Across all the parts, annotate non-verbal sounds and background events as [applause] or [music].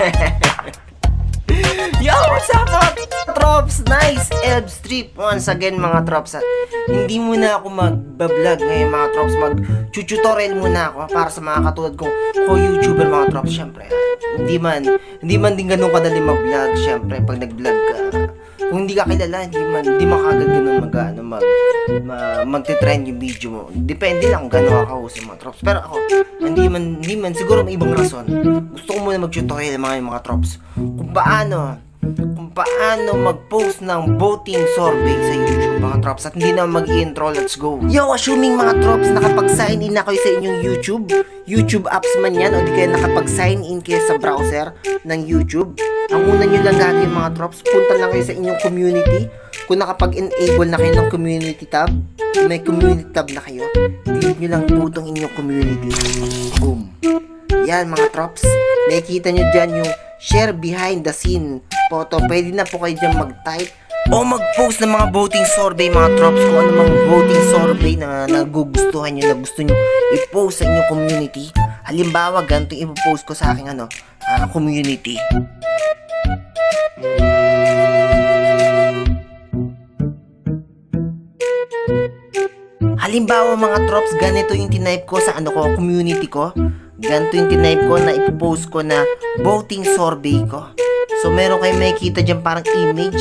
[laughs] Yo, what's up mga trops? Nice Elb Strip once again mga trops hindi muna ako mag-vlog ngayon mga trops. Mag-tutorial muna ako para sa mga katulad kong ko-youtuber mga trops. Syempre hindi man hindi man din ganun kadali mag-vlog syempre pag nag-vlog ka kung hindi ka kilala, hindi man, hindi man kagad ganun mag, ano, mag, ma, magte-trend yung video mo. Depende lang gano'n kakahusay mga trops. Pero ako, hindi man, hindi man, siguro may ibang rason. Gusto ko muna mag-tutorial mga mga trops. Kung paano, paano mag-post ng voting survey sa YouTube mga trops at hindi na mag-intro, let's go. Yo, assuming mga trops nakapag-sign in na kayo sa inyong YouTube, YouTube apps man yan o di kaya nakapag-sign in kayo sa browser ng YouTube, ang una nyo lang gagawin mga drops, punta lang kayo sa inyong community. Kung nakapag-enable na kayo ng community tab, may community tab na kayo, delete nyo lang po itong inyong community. Boom. Yan mga drops. Nakikita nyo dyan yung share behind the scene photo. Pwede na po kayo dyan mag-type o mag-post ng mga voting survey mga drops kung ano mga voting survey na nagugustuhan nyo na gusto nyo i-post sa inyong community. Halimbawa, ganito yung ipopost ko sa aking ano, uh, community. Halimbawa mga trops, ganito yung tinype ko sa ano ko, community ko. Ganito yung tinype ko na ipopost ko na voting survey ko. So meron kayo makikita dyan parang image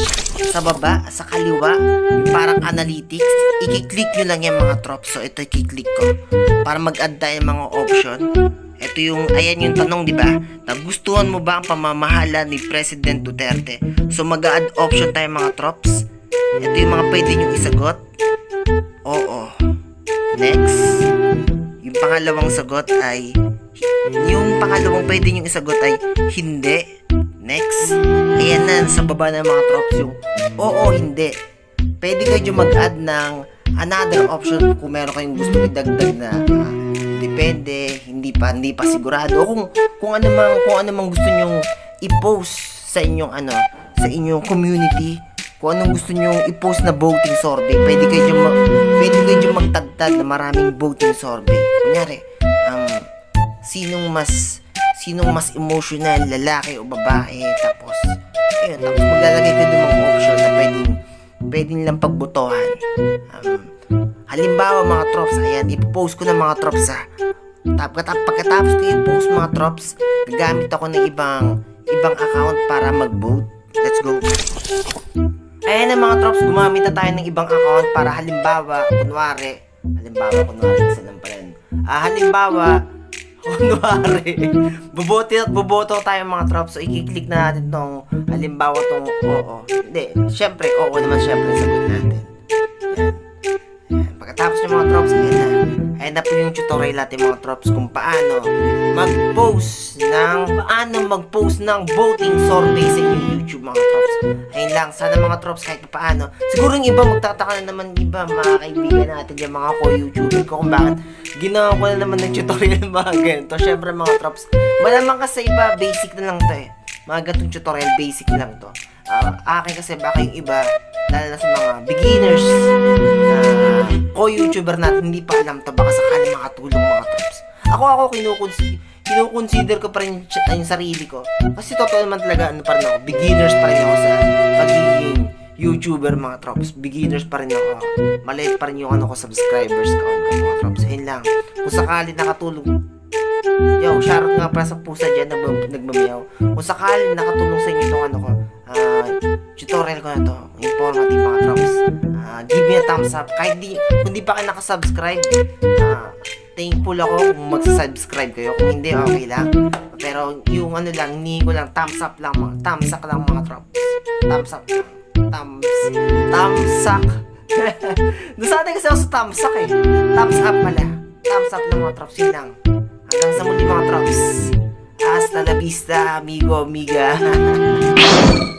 sa baba, sa kaliwa, yung parang analytics. I-click nyo lang yan mga trops. So ito i-click ko para mag-add tayo mga option. Ito yung, ayan yung tanong, di ba? Nagustuhan mo ba ang pamamahala ni President Duterte? So, mag-add option tayo mga trops. Ito yung mga pwede nyo isagot. Oo. Next. Yung pangalawang sagot ay, yung pangalawang pwede nyo isagot ay, hindi. Next. Ayan na, sa baba ng mga trops yung, oo, hindi. Pwede kayo mag-add ng another option kung meron kayong gusto idagdag na uh, depende, hindi pa hindi pa sigurado kung kung ano mang kung ano mang gusto niyo i-post sa inyong ano, sa inyong community, kung anong gusto niyo i-post na voting survey, pwede kayo mag, pwede kayo dyan magtagtad na maraming voting survey. Kunyari, um, sinong mas sinong mas emotional, lalaki o babae, tapos ayun, tapos maglalagay kayo ng mga option na pwedeng pwede nilang pagbotohan. Um, halimbawa mga trops, ayan, ipopost ko ng mga trops ha. Pagkatapos, pagkatapos ko i-post mga trops, gagamit ako ng ibang ibang account para mag-vote. Let's go. Ayan na mga trops, gumamit na tayo ng ibang account para halimbawa, kunwari, halimbawa, kunwari, isa lang pala yun. Ah, halimbawa, kunwari, buboto, buboto tayo mga trops. So, i-click na natin tong, halimbawa tong oo. Hindi, syempre, oo naman syempre sagot natin. Yan. Pagkatapos ng mga trops, ayan na. Ayan na po yung tutorial natin mga trops kung paano mag-post ng, paano mag-post ng voting survey sa inyong YouTube mga lang, sana mga trops kahit paano. Siguro yung iba magtataka na naman iba, mga kaibigan natin yung mga ko-YouTuber ko kung bakit ginawa ko na naman ng tutorial [laughs] mga ganito. Syempre mga trops, malamang kasi iba, basic na lang to eh. Mga ganitong tutorial, basic lang to. Uh, akin kasi baka yung iba, lalo na sa mga beginners na ko-YouTuber natin, hindi pa alam to, baka sakali makatulong mga trops. Ako ako kinukonsider kinukonsider ko pa rin yung sarili ko. Kasi totoo naman talaga, ano pa rin ako, beginners pa rin ako sa pagiging YouTuber mga trops. Beginners pa rin ako. Maliit pa rin yung ano ko, subscribers ko mga trops. Ayun lang. Kung sakali nakatulong, yo, shoutout nga para sa pusa dyan na nagmamiyaw. Kung sakali nakatulong sa inyo itong ano ko, uh, tutorial ko na to, informative mga trops. Uh, give me a thumbs up. Kahit di, kung di pa kayo nakasubscribe, uh, thankful ako kung mag-subscribe kayo. Kung hindi, okay lang. Pero yung ano lang, ni ko lang, thumbs up lang mga, thumbs up lang mga trops. Thumbs up. Thumbs, thumbs up. [laughs] Nasanay kasi ako sa thumbs up eh. Thumbs up pala. Thumbs up lang mga trops. Yun lang. Hanggang sa muli mga trops. Hasta la vista, amigo, amiga. [laughs]